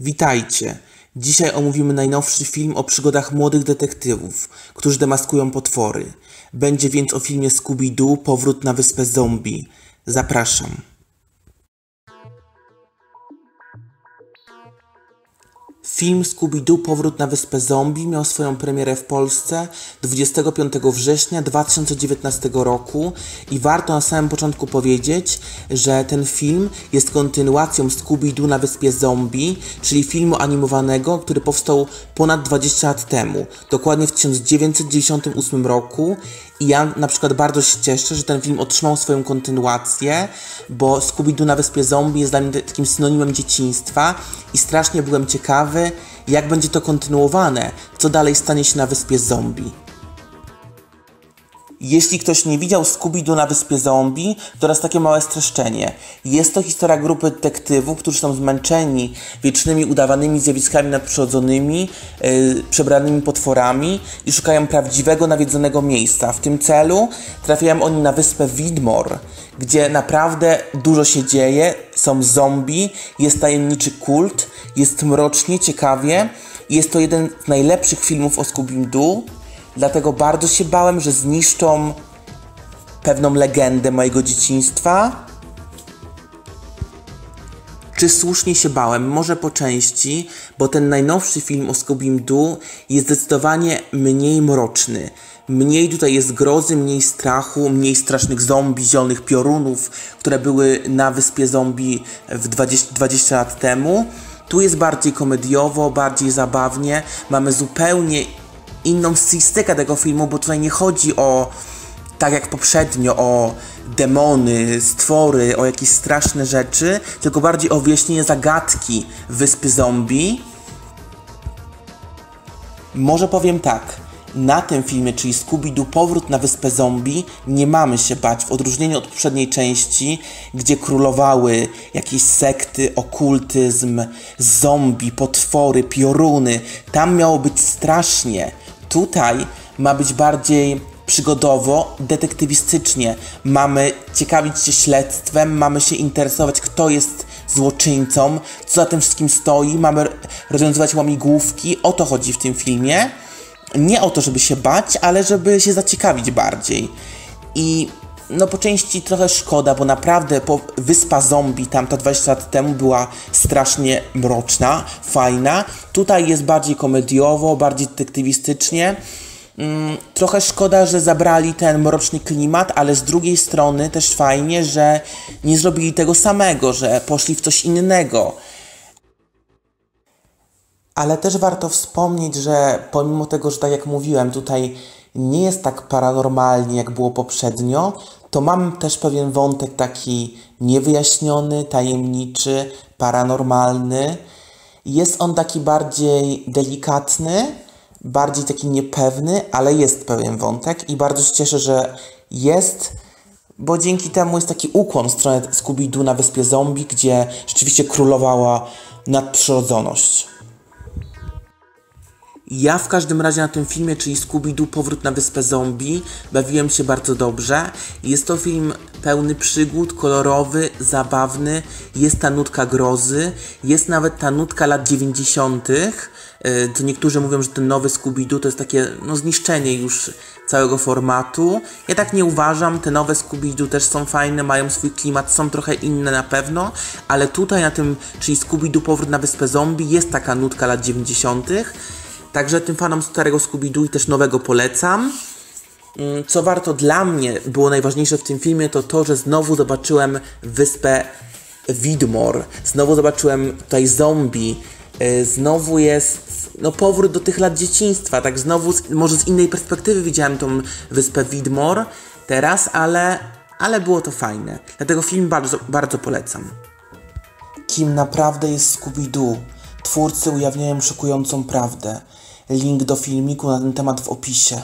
Witajcie! Dzisiaj omówimy najnowszy film o przygodach młodych detektywów, którzy demaskują potwory. Będzie więc o filmie Scooby-Doo Powrót na wyspę zombie. Zapraszam. Film Scooby-Doo Powrót na wyspę zombie miał swoją premierę w Polsce 25 września 2019 roku i warto na samym początku powiedzieć, że ten film jest kontynuacją Scooby-Doo na wyspie zombie, czyli filmu animowanego, który powstał ponad 20 lat temu, dokładnie w 1998 roku i ja na przykład bardzo się cieszę, że ten film otrzymał swoją kontynuację, bo Scooby-Doo na Wyspie Zombie jest dla mnie takim synonimem dzieciństwa i strasznie byłem ciekawy, jak będzie to kontynuowane, co dalej stanie się na Wyspie Zombie. Jeśli ktoś nie widział Scooby-Doo na Wyspie Zombie, to teraz takie małe streszczenie. Jest to historia grupy detektywów, którzy są zmęczeni wiecznymi udawanymi zjawiskami nadprzyrodzonymi, yy, przebranymi potworami i szukają prawdziwego, nawiedzonego miejsca. W tym celu trafiają oni na wyspę Widmore, gdzie naprawdę dużo się dzieje, są zombie, jest tajemniczy kult, jest mrocznie, ciekawie. Jest to jeden z najlepszych filmów o Scooby-Doo Dlatego bardzo się bałem, że zniszczą pewną legendę mojego dzieciństwa. Czy słusznie się bałem? Może po części, bo ten najnowszy film o Scooby-Doo jest zdecydowanie mniej mroczny. Mniej tutaj jest grozy, mniej strachu, mniej strasznych zombie, zielonych piorunów, które były na wyspie zombie w 20, 20 lat temu. Tu jest bardziej komediowo, bardziej zabawnie. Mamy zupełnie inną stylistykę tego filmu, bo tutaj nie chodzi o tak jak poprzednio, o demony, stwory, o jakieś straszne rzeczy, tylko bardziej o wyjaśnienie zagadki wyspy zombie. Może powiem tak. Na tym filmie, czyli Scooby-Doo Powrót na Wyspę Zombie, nie mamy się bać, w odróżnieniu od poprzedniej części, gdzie królowały jakieś sekty, okultyzm, zombie, potwory, pioruny. Tam miało być strasznie. Tutaj ma być bardziej przygodowo, detektywistycznie. Mamy ciekawić się śledztwem, mamy się interesować, kto jest złoczyńcą, co za tym wszystkim stoi, mamy rozwiązywać łamigłówki. O to chodzi w tym filmie. Nie o to, żeby się bać, ale żeby się zaciekawić bardziej. I no po części trochę szkoda, bo naprawdę po Wyspa Zombie tamta 20 lat temu była strasznie mroczna, fajna. Tutaj jest bardziej komediowo, bardziej detektywistycznie. Mm, trochę szkoda, że zabrali ten mroczny klimat, ale z drugiej strony też fajnie, że nie zrobili tego samego, że poszli w coś innego. Ale też warto wspomnieć, że pomimo tego, że tak jak mówiłem, tutaj nie jest tak paranormalnie, jak było poprzednio, to mam też pewien wątek taki niewyjaśniony, tajemniczy, paranormalny. Jest on taki bardziej delikatny, bardziej taki niepewny, ale jest pewien wątek i bardzo się cieszę, że jest, bo dzięki temu jest taki ukłon w stronę Scooby-Doo na Wyspie Zombie, gdzie rzeczywiście królowała nadprzyrodzoność. Ja w każdym razie na tym filmie, czyli Scooby-Doo Powrót na Wyspę Zombie, bawiłem się bardzo dobrze. Jest to film pełny przygód, kolorowy, zabawny, jest ta nutka grozy, jest nawet ta nutka lat 90. E, to niektórzy mówią, że ten nowy Scooby-Doo to jest takie no, zniszczenie już całego formatu. Ja tak nie uważam, te nowe Scooby-Doo też są fajne, mają swój klimat, są trochę inne na pewno, ale tutaj na tym, czyli Scooby-Doo Powrót na Wyspę Zombie, jest taka nutka lat 90. Także tym fanom starego Scooby-Doo i też nowego polecam. Mm, co warto dla mnie było najważniejsze w tym filmie, to to, że znowu zobaczyłem wyspę Widmore. Znowu zobaczyłem tutaj zombie. Y, znowu jest no, powrót do tych lat dzieciństwa. Tak znowu, z, może z innej perspektywy widziałem tą wyspę Widmore teraz, ale, ale było to fajne. Dlatego film bardzo, bardzo polecam. Kim naprawdę jest Scooby-Doo? Twórcy ujawniają szokującą prawdę. Link do filmiku na ten temat w opisie.